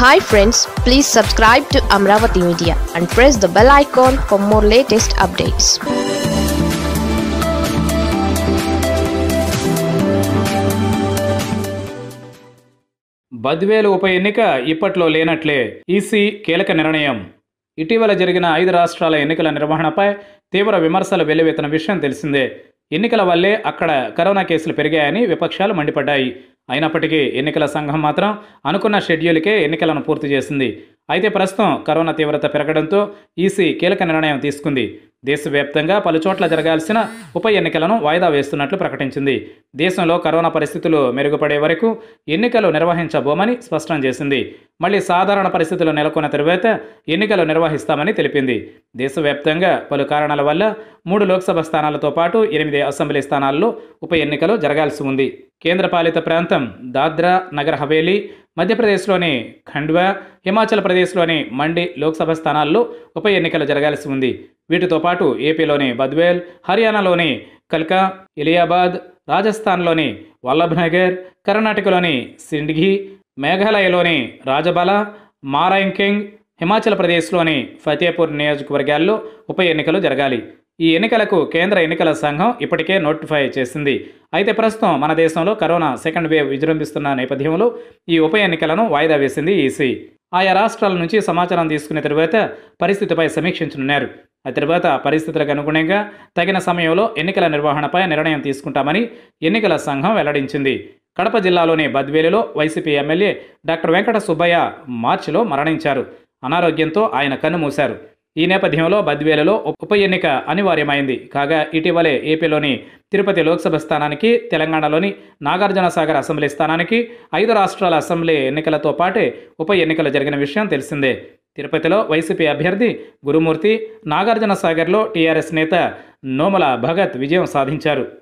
Hi friends please subscribe to Amaravati media and press the bell icon for more latest updates Badvel ఉప ఎన్నిక ఇప్పట్లో లేనట్లే. EC కీలక నిర్ణయం. ఇటీవల జరిగిన ఐదు రాష్ట్రాల ఎన్నికల నిర్వహణపై తీవ్ర విమర్శలు వెల్లువెత్తిన విషయం తెలిసిందే. ఎన్నికల వల్లే అక్కడ కరోనా కేసులు పెరిగాయని విపక్షాలు మండిపడ్డాయి. అయినప్పటికీ ఎన్నికల సంఘం మాత్రం అనుకున్న షెడ్యూల్కే ఎన్నికలను పూర్తి చేసింది. అయితే ప్రస్తుతం కరోనా తీవ్రత పెరగడంతో ఈసీ కీలక నిర్ణయం తీసుకుంది. దేశవ్యాప్తంగా పలుచోట్ల జరగాల్సిన ఉప ఎన్నికలను వాయిదా వేస్తున్నట్లు ప్రకటించింది. దేశంలో కరోనా పరిస్థితులు మెరుగుపడే వరకు ఎన్నికలు నిర్వహించబోమని స్పష్టం చేసింది. మళ్ళీ సాధారణ పరిస్థితులు నెలకొన్న తరువాత ఎన్నికలు నిర్వహిస్తామని తెలిపింది. దేశవ్యాప్తంగా పలు కారణాల వల్ల మూడు లోక్సభ స్థానాలతో పాటు ఎనిమిది అసెంబ్లీ స్థానాల్లో ఉప ఎన్నికలు జరగాల్సి ఉంది. కేంద్రపాలిత ప్రాంతం దాద్రా నగర్ హవేలీ మధ్యప్రదేశ్లోని ఖండ్వా హిమాచల్ ప్రదేశ్లోని మండి లోక్సభ స్థానాల్లో ఉప ఎన్నికలు జరగాల్సి ఉంది. వీటితో పాటు ఏపీలోని బద్వేల్ హర్యానాలోని కల్కా ఇలియాబాద్ రాజస్థాన్లోని వల్లభ్నగర్ కర్ణాటకలోని సిండ్ఘీ మేఘాలయలోని రాజబల మారాయింకింగ్ హిమాచల్ ప్రదేశ్లోని ఫతేపూర్ నియోజకవర్గాల్లో ఉప ఎన్నికలు జరగాలి. ఈ ఎన్నికలకు కేంద్ర ఎన్నికల సంఘం ఇప్పటికే నోటిఫై చేసింది. అయితే ప్రస్తుతం మన దేశంలో కరోనా సెకండ్ వేవ్ విజృంభిస్తున్న నేపథ్యంలో ఈ ఉప ఎన్నికలను వాయిదా వేసింది ఈసీ. ఆయా రాష్ట్రాల నుంచి సమాచారం తీసుకున్న తరువాత పరిస్థితిపై సమీక్షించనున్నారు. ఆ తర్వాత పరిస్థితులకు అనుగుణంగా తగిన సమయంలో ఎన్నికల నిర్వహణపై నిర్ణయం తీసుకుంటామని ఎన్నికల సంఘం వెల్లడించింది. కడప జిల్లాలోని బద్వేలులో YCP MLA doctor Venkata Subbaiah మార్చిలో మరణించారు. అనారోగ్యంతో ఆయన కన్నుమూశారు ఈ నేపథ్యంలో బద్వేలలో ఉప ఎన్నిక అనివార్యమైంది. కాగా ఇటీవలే ఏపీలోని తిరుపతి లోక్సభ స్థానానికి తెలంగాణలోని నాగార్జునసాగర్ అసెంబ్లీ స్థానానికి ఐదు రాష్ట్రాల అసెంబ్లీ ఎన్నికలతో పాటే ఉప ఎన్నికలు జరిగిన విషయం తెలిసిందే. తిరుపతిలో వైసీపీ అభ్యర్థి గురుమూర్తి నాగార్జునసాగర్లో టీఆర్ఎస్ నేత నోమల భగత్ విజయం సాధించారు.